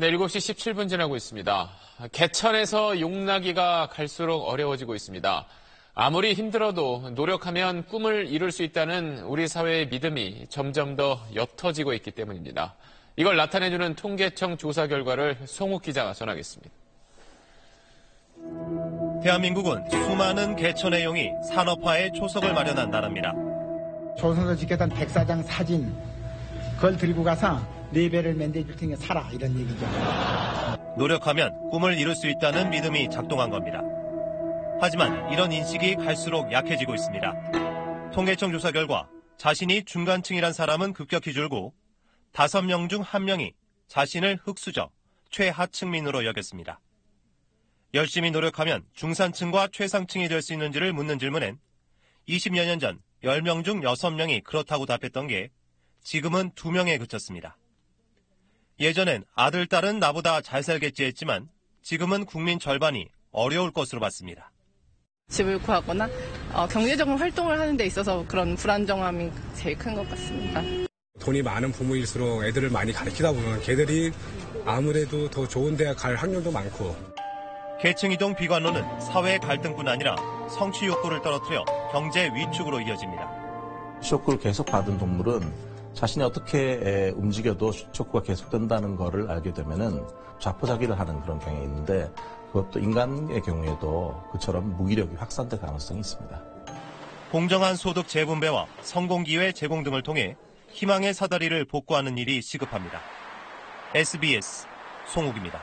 네, 7시 17분 지나고 있습니다. 개천에서 용나기가 갈수록 어려워지고 있습니다. 아무리 힘들어도 노력하면 꿈을 이룰 수 있다는 우리 사회의 믿음이 점점 더 옅어지고 있기 때문입니다. 이걸 나타내주는 통계청 조사 결과를 송욱 기자가 전하겠습니다. 대한민국은 수많은 개천의 용이 산업화에 초석을 마련한 나라입니다. 조선소 지켰던 백사장 사진 그걸 들고 가서 네 배를 만들어줄 테니 살아 이런 얘기죠. 노력하면 꿈을 이룰 수 있다는 믿음이 작동한 겁니다. 하지만 이런 인식이 갈수록 약해지고 있습니다. 통계청 조사 결과 자신이 중간층이란 사람은 급격히 줄고 5명 중 1명이 자신을 흑수저, 최하층민으로 여겼습니다. 열심히 노력하면 중산층과 최상층이 될 수 있는지를 묻는 질문엔 20여 년 전 10명 중 6명이 그렇다고 답했던 게 지금은 2명에 그쳤습니다. 예전엔 아들, 딸은 나보다 잘 살겠지 했지만 지금은 국민 절반이 어려울 것으로 봤습니다. 집을 구하거나 어, 경제적인 활동을 하는 데 있어서 그런 불안정함이 제일 큰 것 같습니다. 돈이 많은 부모일수록 애들을 많이 가르치다 보면 걔들이 아무래도 더 좋은 대학 갈 확률도 많고 계층 이동 비관론은 사회 갈등뿐 아니라 성취 욕구를 떨어뜨려 경제 위축으로 이어집니다. 쇼크를 계속 받은 동물은 자신이 어떻게 움직여도 쇼크가 계속된다는 것을 알게 되면은 자포자기를 하는 그런 경향이 있는데 그것도 인간의 경우에도 그처럼 무기력이 확산될 가능성이 있습니다. 공정한 소득 재분배와 성공 기회 제공 등을 통해 희망의 사다리를 복구하는 일이 시급합니다. SBS 송욱입니다.